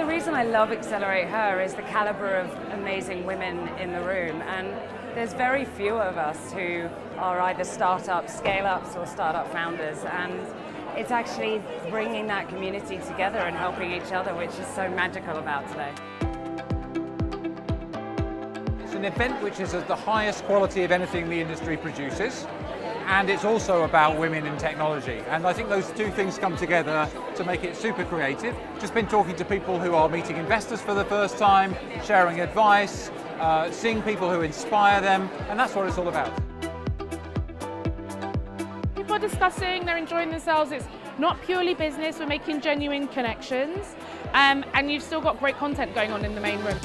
the reason I love AccelerateHER is the caliber of amazing women in the room. And there's very few of us who are either startup scale-ups or startup founders. And it's actually bringing that community together and helping each other, which is so magical about today. It's an event which is at the highest quality of anything the industry produces and it's also about women in technology. And I think those two things come together to make it super creative. Just been talking to people who are meeting investors for the first time, sharing advice, uh, seeing people who inspire them, and that's what it's all about. People are discussing, they're enjoying themselves. It's not purely business, we're making genuine connections, um, and you've still got great content going on in the main room.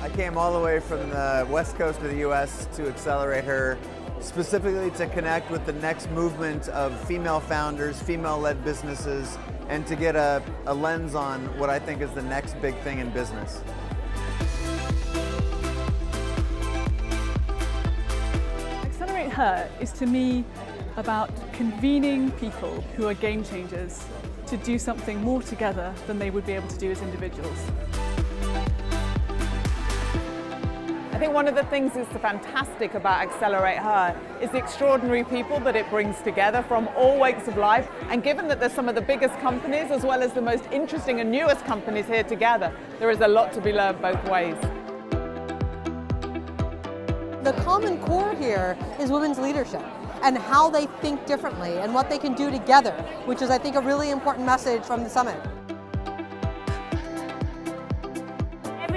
I came all the way from the west coast of the US to AccelerateHER specifically to connect with the next movement of female founders, female-led businesses, and to get a, a, lens on what I think is the next big thing in business. AccelerateHER is to me about convening people who are game changers to do something more together than they would be able to do as individuals. I think one of the things that's fantastic about AccelerateHER is the extraordinary people that it brings together from all walks of life. And given that there's some of the biggest companies as well as the most interesting and newest companies here together, there is a lot to be learned both ways. The common core here is women's leadership and how they think differently and what they can do together, which is I think a really important message from the summit.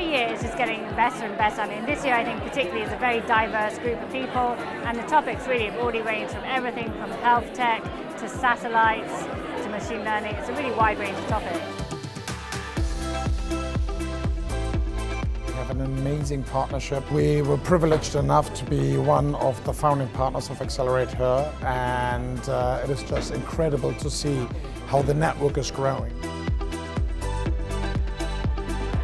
Year it's just getting better and better. I mean, this year I think particularly is a very diverse group of people, and the topics really have already ranged from everything from health tech to satellites to machine learning. It's a really wide range of topics. We have an amazing partnership. We were privileged enough to be one of the founding partners of AccelerateHER, and uh, it is just incredible to see how the network is growing.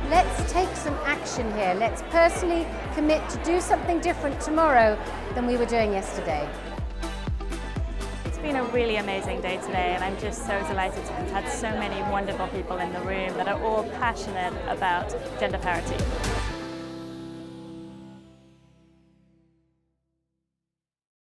Let's take some action here. Let's personally commit to do something different tomorrow than we were doing yesterday. It's been a really amazing day today and I'm just so delighted to have had so many wonderful people in the room that are all passionate about gender parity.